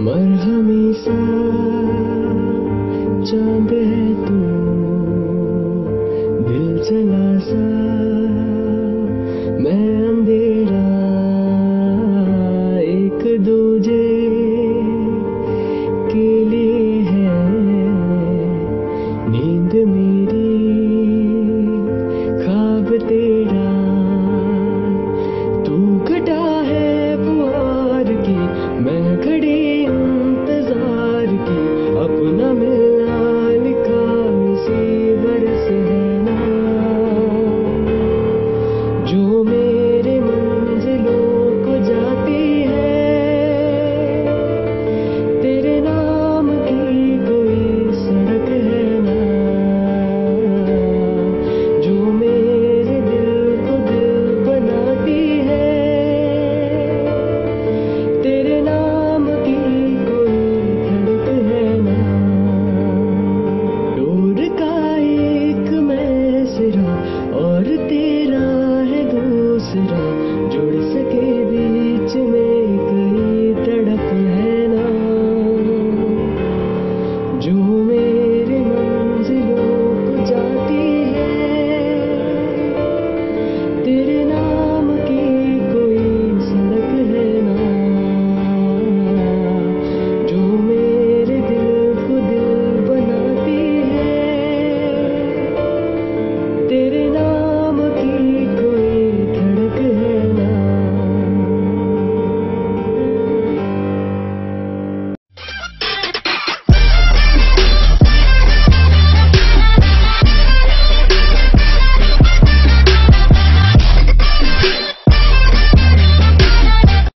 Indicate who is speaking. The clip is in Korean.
Speaker 1: मरहमे सा चांद है तू दिल चला सा